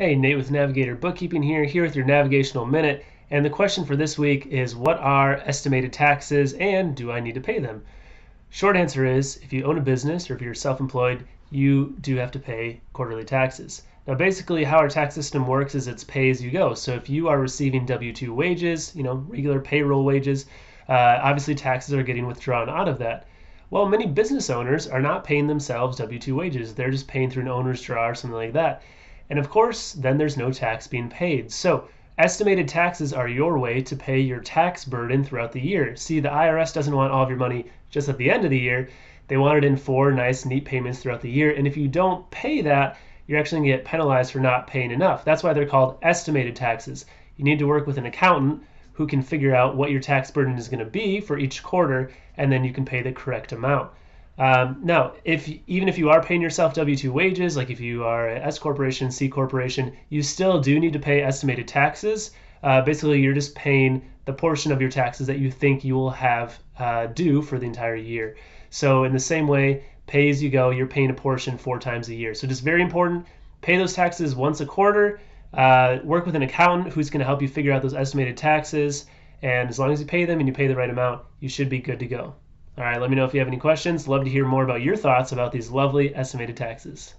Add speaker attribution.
Speaker 1: Hey, Nate with Navigator Bookkeeping here, here with your Navigational Minute. And the question for this week is What are estimated taxes and do I need to pay them? Short answer is if you own a business or if you're self employed, you do have to pay quarterly taxes. Now, basically, how our tax system works is it's pay as you go. So if you are receiving W 2 wages, you know, regular payroll wages, uh, obviously taxes are getting withdrawn out of that. Well, many business owners are not paying themselves W 2 wages, they're just paying through an owner's draw or something like that. And of course, then there's no tax being paid. So estimated taxes are your way to pay your tax burden throughout the year. See, the IRS doesn't want all of your money just at the end of the year. They want it in four nice, neat payments throughout the year. And if you don't pay that, you're actually going to get penalized for not paying enough. That's why they're called estimated taxes. You need to work with an accountant who can figure out what your tax burden is going to be for each quarter, and then you can pay the correct amount. Um, now, if even if you are paying yourself W two wages, like if you are a S corporation, C corporation, you still do need to pay estimated taxes. Uh, basically, you're just paying the portion of your taxes that you think you will have uh, due for the entire year. So, in the same way, pay as you go, you're paying a portion four times a year. So, just very important. Pay those taxes once a quarter. Uh, work with an accountant who's going to help you figure out those estimated taxes. And as long as you pay them and you pay the right amount, you should be good to go. All right, let me know if you have any questions. Love to hear more about your thoughts about these lovely estimated taxes.